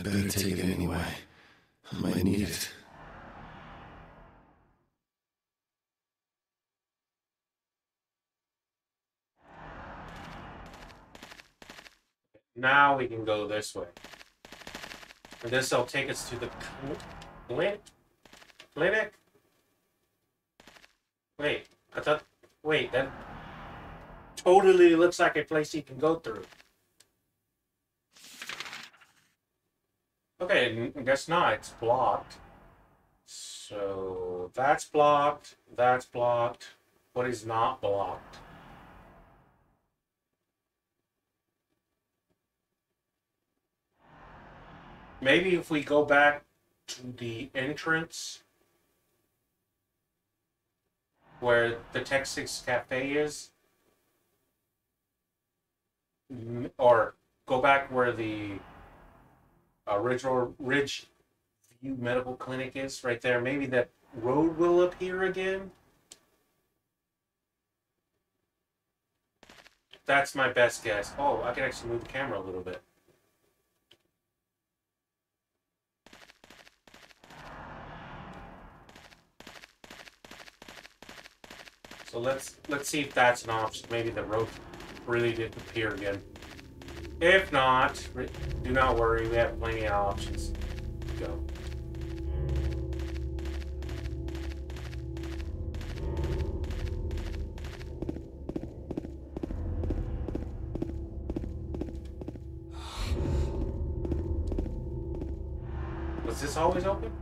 I'd better take it anyway. I might need it. Now we can go this way. And this will take us to the cl- clinic? Clinic? Wait, I thought. Wait, that totally looks like a place you can go through. Okay, I guess not. It's blocked. So that's blocked. That's blocked. What is not blocked? Maybe if we go back to the entrance where the Texas Cafe is, or go back where the original Ridge View Medical Clinic is, right there. Maybe that road will appear again. That's my best guess. Oh, I can actually move the camera a little bit. So let's let's see if that's an option. Maybe the road really did appear again. If not, do not worry. We have plenty of options. Go. Was this always open?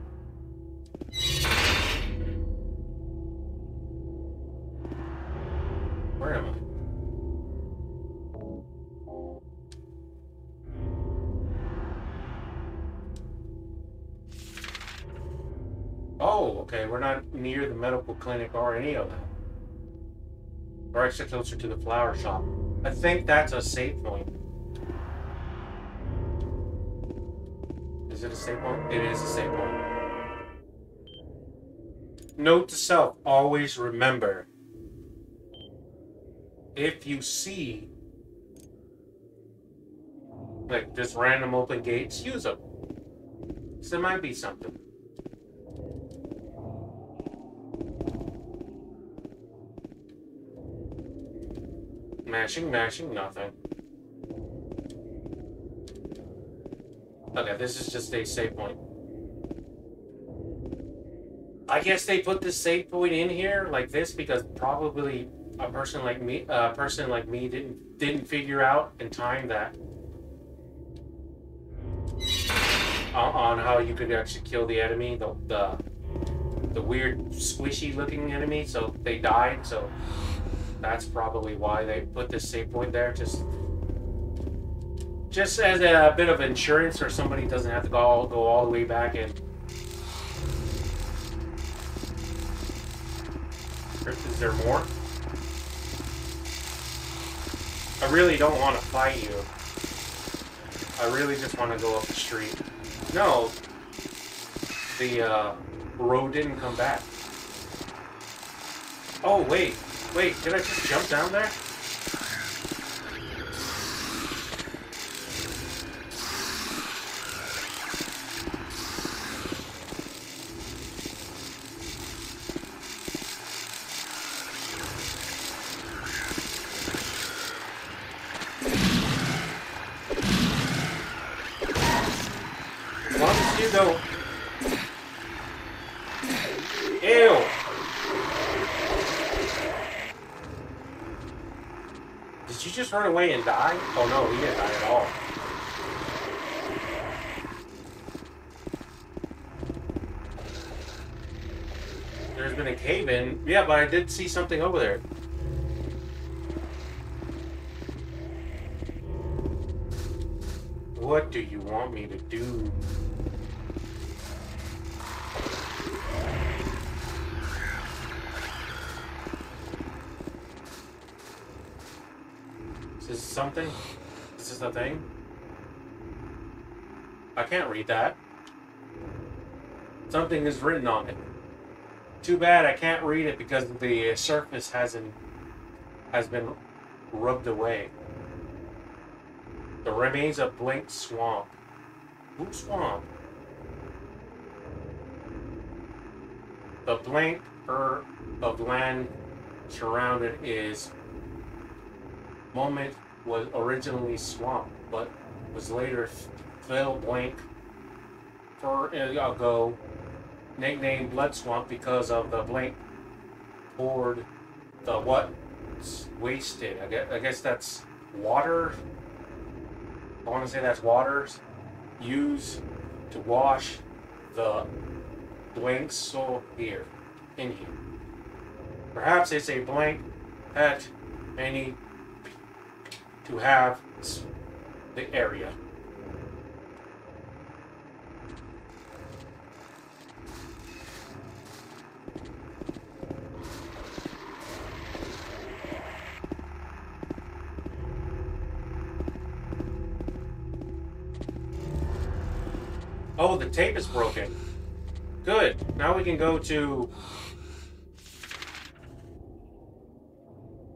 Near the medical clinic or any of that. We're actually closer to the flower shop. I think that's a save point. Is it a save point? It is a save point. Note to self always remember if you see like this random open gates, use them. So there might be something. Mashing, mashing, nothing. Okay, this is just a save point. I guess they put this save point in here like this because probably a person like me, a person like me, didn't didn't figure out in time that on, on how you could actually kill the enemy, the the the weird squishy looking enemy. So they died. So that's probably why they put this save point there. Just just as a bit of insurance, or somebody doesn't have to go all, go all the way back and. Is there more? I really don't want to fight you. I really just want to go up the street. No. The uh, road didn't come back. Oh, wait. Wait, did I just jump down there? As long as you don't. Ew! Run away and die? Oh no, he didn't die at all. There's been a cave in. Yeah, but I did see something over there. What do you want me to do? Something? Is this a thing? I can't read that. Something is written on it. Too bad I can't read it because the surface hasn't has been rubbed away. The remains of Blink Swamp. Blue Swamp. The blank er of land surrounded is moment was originally swamp, but was later fell blank for ago, nicknamed Blood Swamp because of the blank poured the what wasted. I guess, I guess that's water. I want to say that's water used to wash the blank soil here in here. Perhaps it's a blank at many to have the area. Oh, the tape is broken. Good. Now we can go to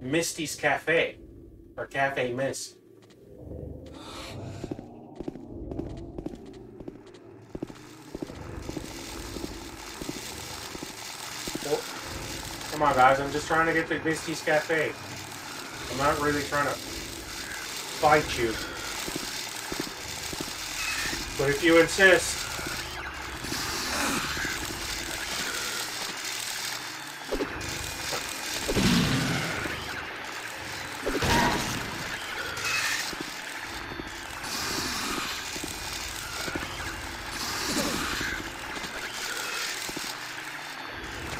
Misty's Cafe. Or Cafe Miss. Come on, guys. I'm just trying to get to Misty's Cafe. I'm not really trying to fight you. But if you insist,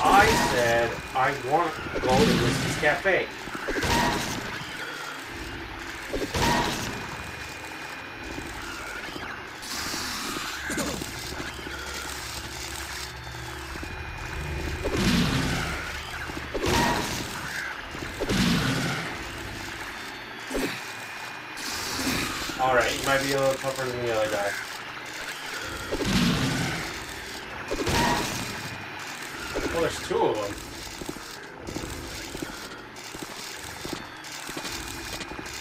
I said I want to go to Whiskey's Cafe. Alright, you might be a little tougher than the other guy. Well, there's two of them.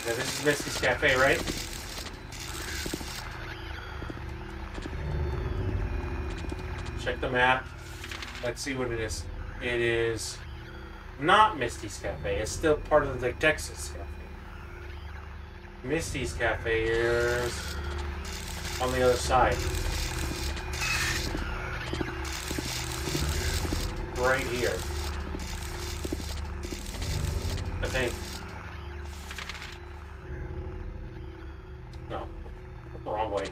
Yeah, this is Misty's Cafe, right? Check the map. Let's see what it is. It is not Misty's Cafe. It's still part of the Texas Cafe. Misty's Cafe is on the other side. Right here. I think. No. Wrong way.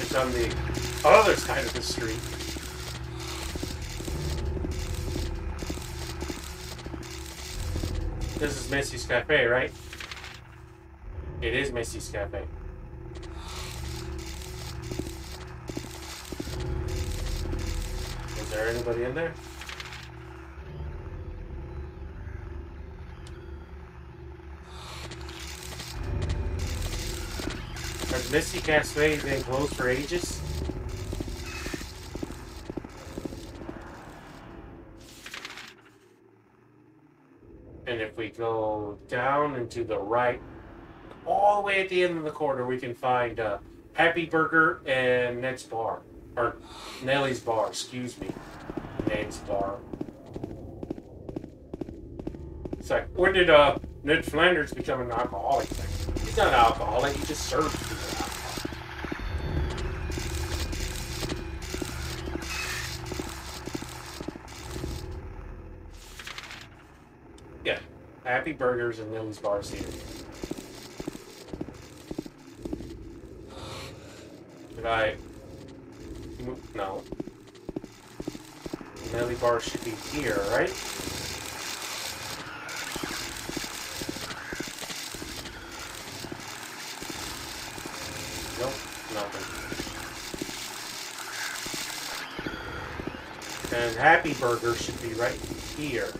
It's on the other side of the street. This is Misty's Cafe, right? It is Misty's Cafe. Is there anybody in there? Has Misty Cafe been closed for ages? And if we go down and to the right, way at the end of the corner, we can find uh, Happy Burger and Ned's Bar. Or Nelly's Bar, excuse me. Ned's Bar. It's when did uh, Ned Flanders become an alcoholic? He's not an alcoholic, he just serves people. Yeah, Happy Burgers and Nellie's Bar here. I? No. Nelly bar should be here, right? Nope, nothing. And Happy Burger should be right here.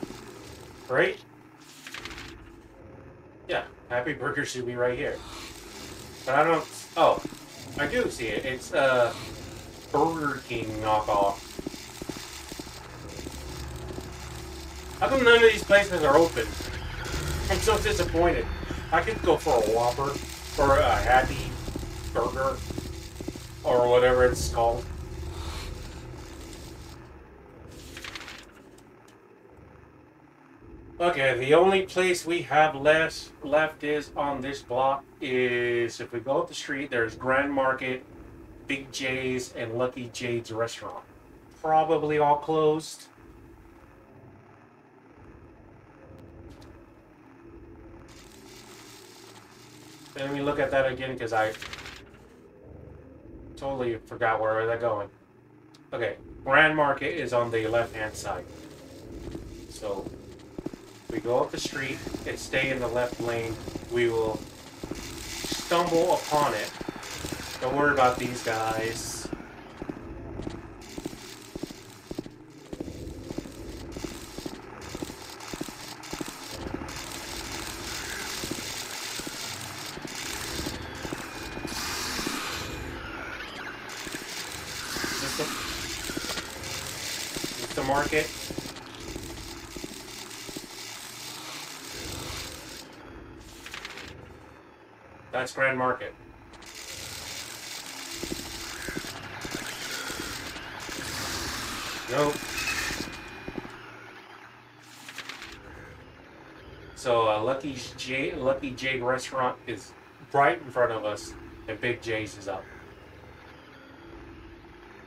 Right? Yeah, Happy Burger should be right here. But I don't... Oh, I do see it. It's uh, Burger King knockoff. How come none of these places are open? I'm so disappointed. I could go for a Whopper or a Happy burger or whatever it's called. Okay, the only place we have less left is on this block is if we go up the street, there's Grand Market, Big J's, and Lucky Jade's restaurant. Probably all closed. Let me look at that again because I totally forgot where was going. Okay, Grand Market is on the left hand side. So we go up the street and stay in the left lane. We will stumble upon it. Don't worry about these guys. Is this the, is this the market? That's Grand Market. Nope. So uh, Lucky J Lucky Jade restaurant is right in front of us, and Big J's is up.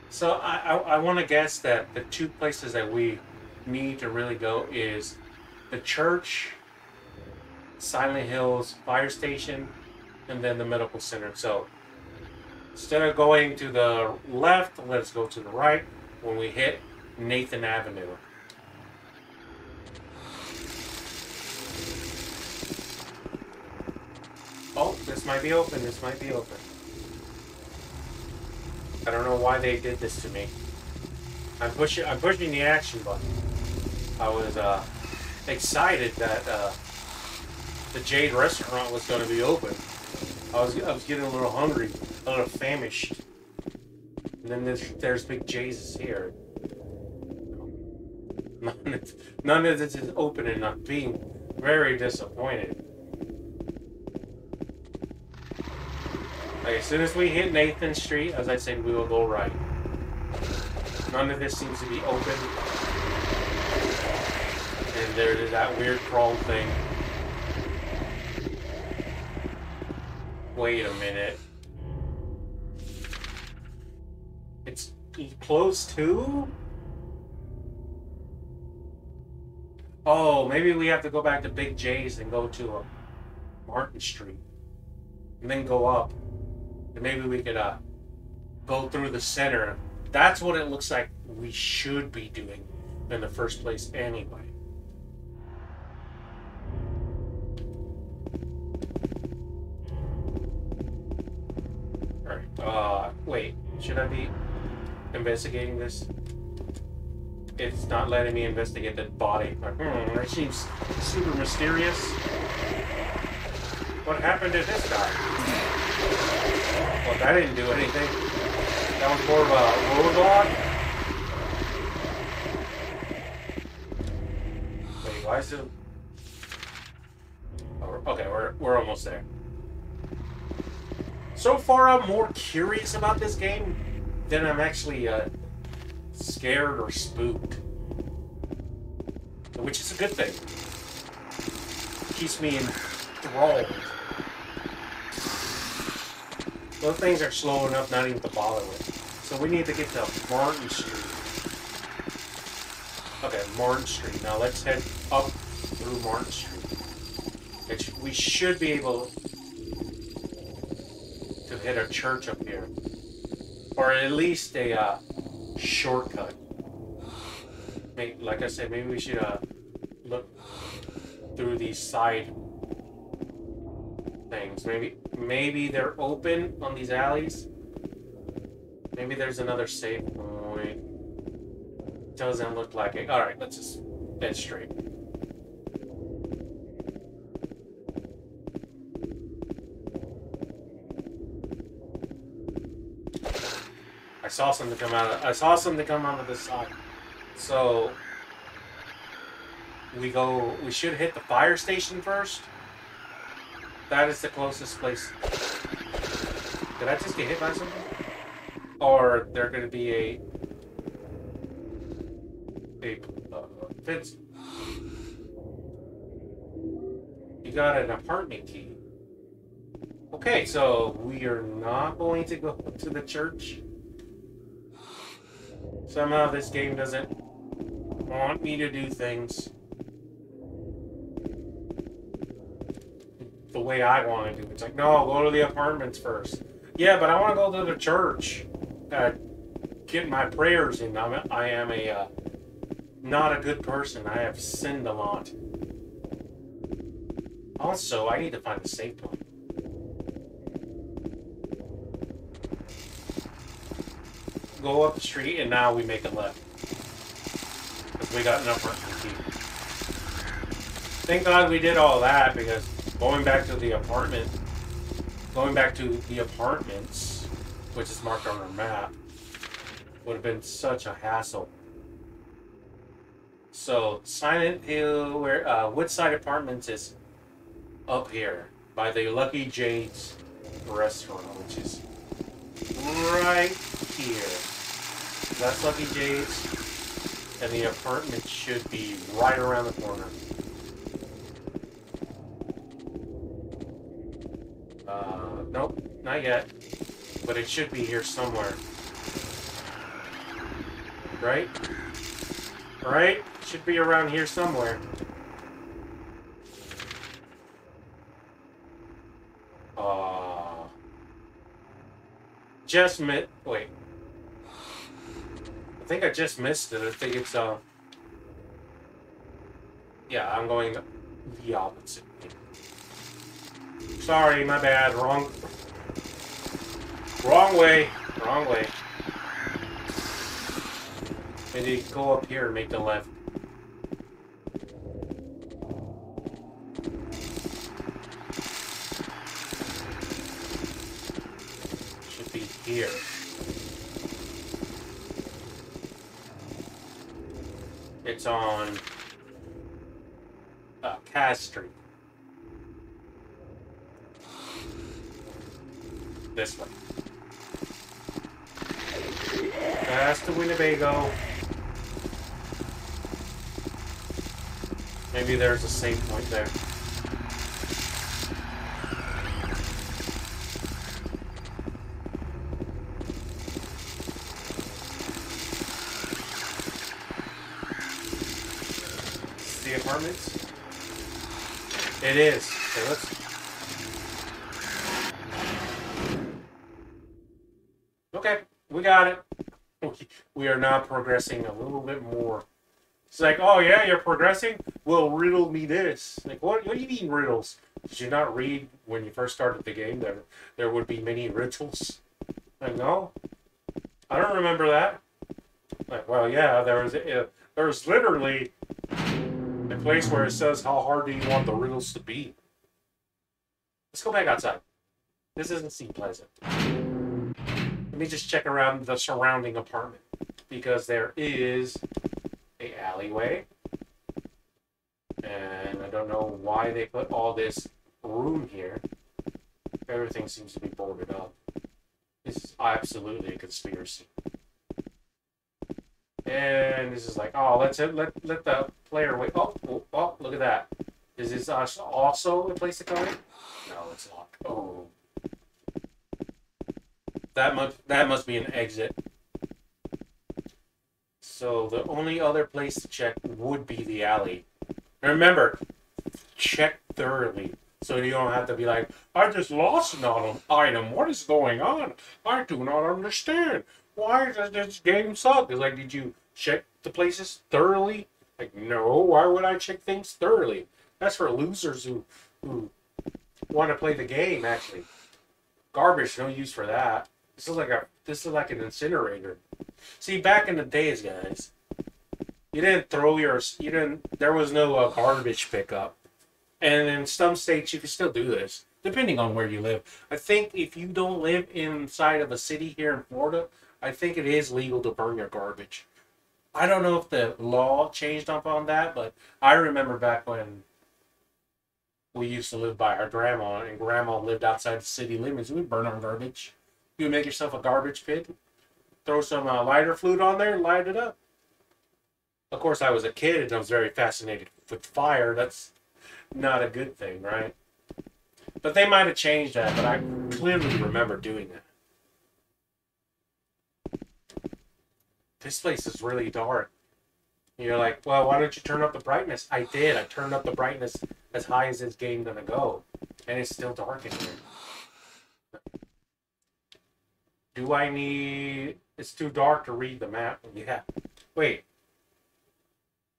So I I, I want to guess that the two places that we need to really go is the church, Silent Hills Fire Station, and then the medical center. So instead of going to the left, let's go to the right when we hit Nathan Avenue. Oh, this might be open. This might be open. I don't know why they did this to me. I'm pushing. I'm pushing the action button. I was uh, excited that uh, the Jade restaurant was going to be open. I was I was getting a little hungry, a little famished. And then there's, there's Big J's here. None of, none of this is open and I'm being very disappointed. Like, as soon as we hit Nathan Street, as I said, we will go right. None of this seems to be open. And there is that weird crawl thing. Wait a minute. It's close too? Oh, maybe we have to go back to Big J's and go to uh, Martin Street. And then go up. And maybe we could uh, go through the center. That's what it looks like we should be doing in the first place anyway. Uh, wait. Should I be investigating this? It's not letting me investigate the body. Hmm, that seems super mysterious. What happened to this guy? Well, that didn't do anything. That was more of a roadblock. Wait, why is it? Oh, we're- okay, we're we're almost there. So far, I'm more curious about this game than I'm actually uh, scared or spooked, which is a good thing. Keeps me enthralled. Those things are slow enough not even to bother with. So we need to get to Martin Street. Okay, Martin Street. Now let's head up through Martin Street. Which we should be able hit a church up here. Or at least a uh, shortcut. Maybe, like I said, maybe we should uh, look through these side things. Maybe maybe they're open on these alleys. Maybe there's another save point. Doesn't look like it. Alright, let's just head straight. Saw something come out of I saw something come out of the side. So we go we should hit the fire station first. That is the closest place. Did I just get hit by something? Or they're gonna be a a uh, fence. You got an apartment key. Okay, so we are not going to go to the church. Somehow this game doesn't want me to do things the way I want to do. It's like, no, go to the apartments first. Yeah, but I want to go to the church. Uh, get my prayers in. I'm a, I am a uh, not a good person. I have sinned a lot. Also, I need to find a safe point. Go up the street, and now we make a left. Because we got enough work for key. Thank God we did all that, because going back to the apartment, going back to the apartments, which is marked on our map, would have been such a hassle. So Silent Hill, where uh, Woodside Apartments is up here by the Lucky Jade's restaurant, which is right here. That's Lucky Jade's, and the apartment should be right around the corner. Uh, nope, not yet. But it should be here somewhere. Right? Right? Should be around here somewhere. Uh, just missed. Wait. I think I just missed it. I think it's, uh. Yeah, I'm going the opposite. Sorry, my bad. Wrong. Wrong way. Wrong way. Maybe go up here and make the left. Should be here. It's on uh, Cass Street. This way. Past the Winnebago. Maybe there's a save point there. The apartments? It is. Okay, let's Okay, we got it. Okay. We are now progressing a little bit more. It's like, oh yeah, you're progressing? Well, riddle me this. Like, what, what do you mean riddles? Did you not read when you first started the game that there would be many riddles? Like, no. I don't remember that. Like, well, yeah, there was uh, there was literally a place where it says how hard do you want the riddles to be. Let's go back outside. This doesn't seem pleasant. Let me just check around the surrounding apartment because there is a alleyway, and I don't know why they put all this room here. Everything seems to be boarded up. This is absolutely a conspiracy. And this is like, oh, let's let let the player wait. Oh, oh, oh, look at that. Is this also a place to come in? No, it's locked. Oh. That must that must be an exit. So the only other place to check would be the alley. Remember, check thoroughly. So you don't have to be like, I just lost an item. What is going on? I do not understand. Why does this game suck? It's like, did you check the places thoroughly? Like, no. Why would I check things thoroughly? That's for losers who who want to play the game. Actually, garbage. No use for that. This is like a this is like an incinerator. See, back in the days, guys, you didn't throw your you didn't there was no uh, garbage pickup, and in some states you can still do this depending on where you live. I think if you don't live inside of a city here in Florida, I think it is legal to burn your garbage. I don't know if the law changed up on that, but I remember back when we used to live by our grandma, and grandma lived outside the city limits. We'd burn our garbage. You make yourself a garbage pit, throw some uh, lighter fluid on there, and light it up. Of course, I was a kid and I was very fascinated with fire. That's not a good thing, right? But they might have changed that, but I clearly remember doing that. This place is really dark. You're like, well, why don't you turn up the brightness? I did. I turned up the brightness as high as this game gonna go, and it's still dark in here. Do I need? It's too dark to read the map. Yeah. Wait.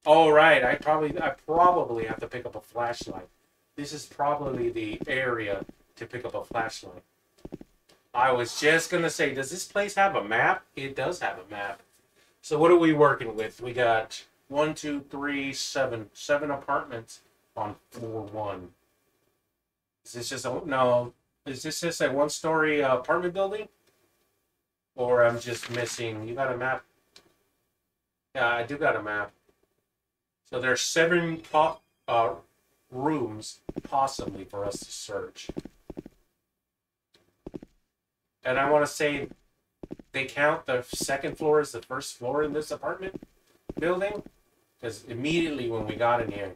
All right. I probably I probably have to pick up a flashlight. This is probably the area to pick up a flashlight. I was just gonna say, does this place have a map? It does have a map. So what are we working with? We got one, two, three, seven, seven apartments on floor one. Is this just a no? Is this just a one-story uh, apartment building? Or I'm just missing? You got a map? Yeah, I do got a map. So there's seven po- uh, rooms possibly for us to search. And I want to say they count the second floor as the first floor in this apartment building? Because immediately when we got in here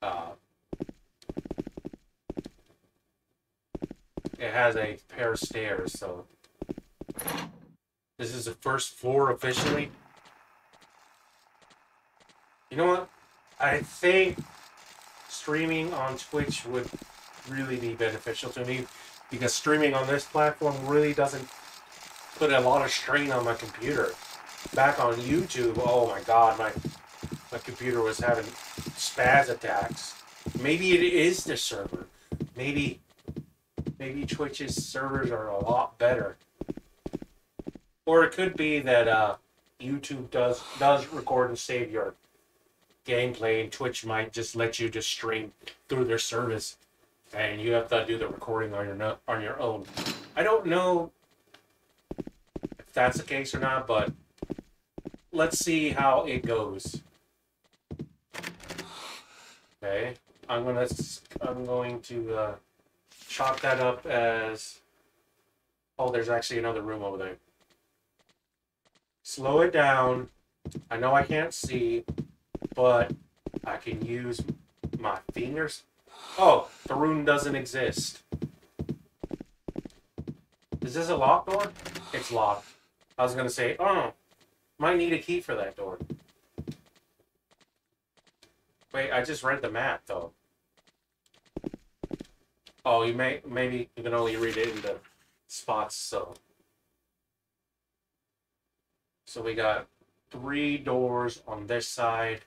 uh, it has a pair of stairs so this is the first floor officially. You know what? I think streaming on twitch would really be beneficial to me because streaming on this platform really doesn't put a lot of strain on my computer. Back on YouTube, oh my god, my my computer was having spaz attacks. Maybe it is the server. Maybe maybe Twitch's servers are a lot better. Or it could be that uh, YouTube does does record and save your gameplay, and Twitch might just let you just stream through their service and you have to do the recording on your no- on your own. I don't know if that's the case or not, but let's see how it goes. Okay, I'm gonna I'm going to uh, chalk that up as. Oh, there's actually another room over there. Slow it down. I know I can't see, but I can use my fingers Oh, the rune doesn't exist. Is this a locked door? It's locked. I was gonna say, oh, might need a key for that door. Wait, I just read the map though. Oh, you may maybe you can only read it in the spots. So, so we got three doors on this side,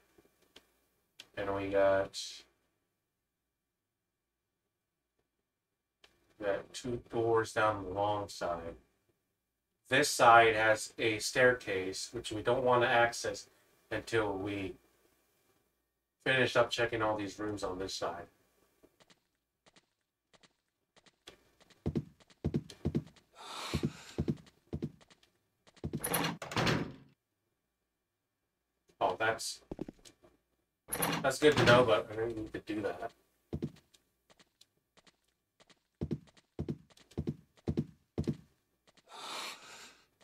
and we got got two doors down the long side. This side has a staircase, which we don't want to access until we finish up checking all these rooms on this side. Oh, that's that's good to know, but I don't need to do that.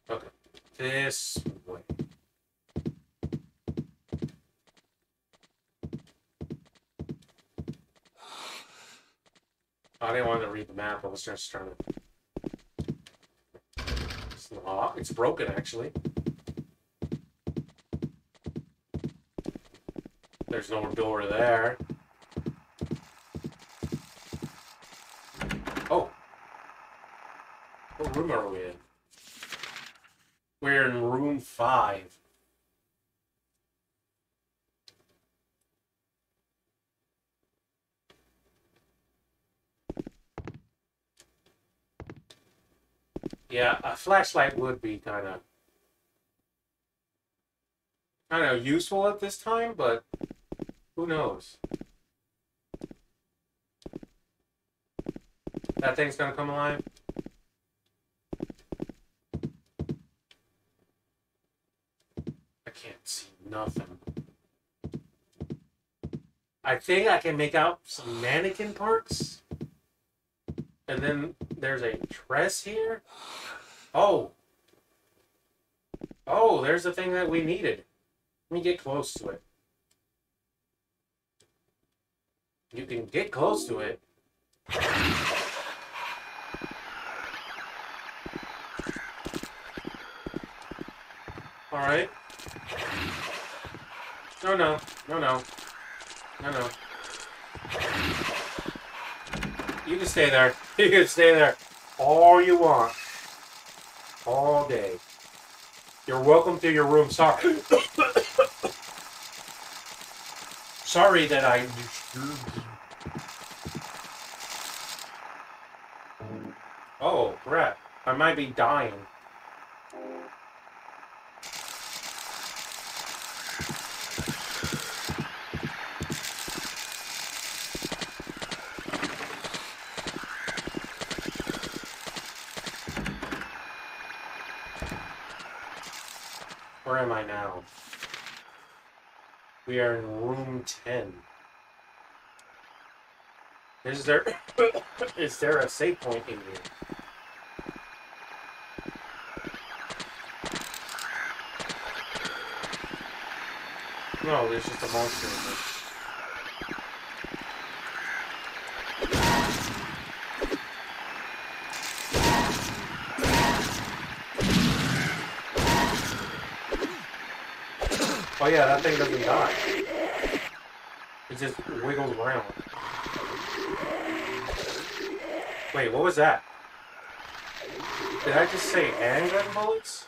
Okay, this way. I didn't want to read the map. I was just trying to. It's not. It's broken, actually. There's no door there. Oh. What room are we in? We're in room five. Yeah, a flashlight would be kind of kind of useful at this time, but who knows? That thing's gonna come alive. I can't see nothing. I think I can make out some mannequin parts. And then there's a dress here. Oh. Oh, there's the thing that we needed. Let me get close to it. You can get close to it. Alright. No, no. No, no. No, no. You can stay there. You can stay there all you want. All day. You're welcome to your room. Sorry. Sorry that I disturbed you. Oh, crap. I might be dying. Where am I now? We are in room 10. Is there is there a save point in here? No, there's just a monster in there. Oh yeah, that thing doesn't die. It just wiggles around. Wait, what was that? Did I just say handgun bullets?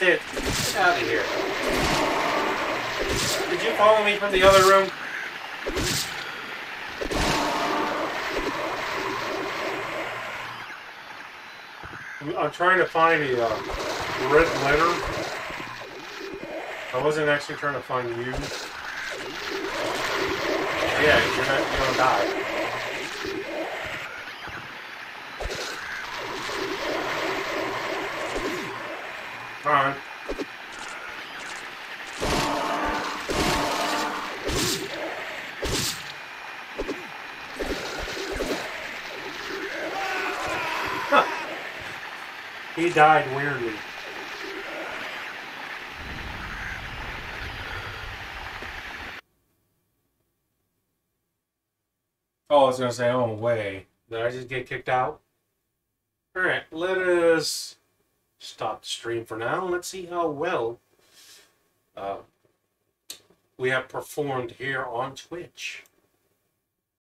Get out of here. Did you follow me from the other room? I'm- trying to find a uh, red letter. I wasn't actually trying to find you. Yeah, you're not gonna die. Huh. He died weirdly. Oh, I was gonna say, oh way. Did I just get kicked out? Alright, let us stop the stream for now. Let's see how well uh, we have performed here on Twitch.